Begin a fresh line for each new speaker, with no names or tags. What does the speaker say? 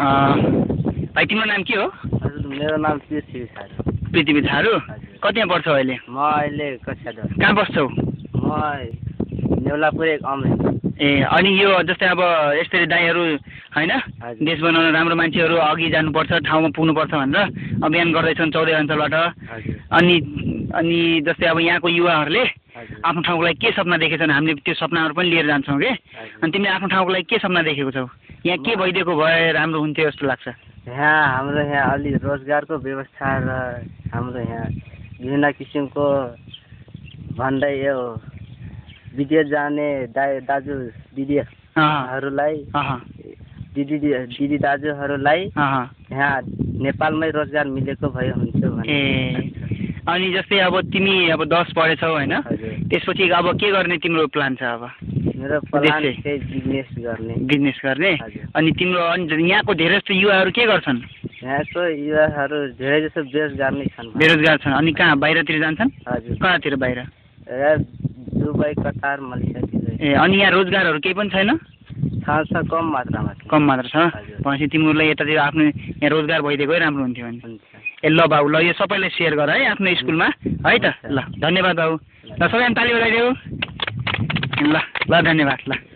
भाइ तिम्रो नाम के हो?
हजुर मेरो नाम पृथ्वी थारू।
पृथ्वी थारू? कतिमा पढ्छौ अहिले?
म अहिले कक्षा दस।
कहाँ बस्छौ
म नेउलापुर एक अमरेली
ए अनि यो जस्तै अब यसरी दाईहरू होइन? देश बनाउन राम्रो मान्छेहरू अघि जानुपर्छ ठाउँमा पुग्नुपर्छ भनेर अभियान गर्दैछन् चौधरी अञ्चलबाट। अनि अनि जस्तै अब यहाँको युवाहरूले आफ्नो ठाउँको लागि के सपना देखेछन् हामीले त्यो सपनाहरू पनि लिएर जान्छौँ कि? अनि तिमीले आफ्नो ठाउँको लागि के सपना देखेको छौ? यहाँ के भइदिएको भए राम्रो हुन्थ्यो जस्तो लाग्छ?
यहाँ हाम्रो यहाँ अलि रोजगारको व्यवस्था र हाम्रो यहाँ विभिन्न किसिमको भन्दै यो विदेश जाने दा दाजु दिदीहरूलाई दिदी दिदी दाजुहरूलाई यहाँ नेपालमै रोजगार मिलेको भए हुन्थ्यो भन्ने
ए। अनि जस्तै अब तिमी अब दस पढेछौ होइन त्यसपछि अब के गर्ने तिम्रो प्लान छ अब?
बिजनेस गर्ने।
बिजनेस गर्ने।
हजुर।
अनि तिम्रो अनि यहाँको धेरै जस्तो युवाहरू के गर्छन्?
यहाँको युवाहरू धेरै जसो बेरोजगार नै छन्।
बेरोजगार छन्। अनि कहाँ बाहिरतिर जान्छन्?
हजुर।
कहाँतिर बाहिर?
Dubai Qatar मलेसियातिर।
ए अनि यहाँ रोजगारहरू केही पनि छैन?
छ कम मात्रामा।
कम मात्र छ। भनेपछि तिमीहरूलाई यतातिर आफ्नो यहाँ रोजगार भइदिएकै राम्रो हुन्थ्यो भने। ए ल बाबु ल यो सबैलाई सेयर गर है आफ्नो स्कुलमा। है त ल धन्यवाद बाबु। ल सबैजना ताली बजाइदेऊ। ल ल धन्यवाद ल।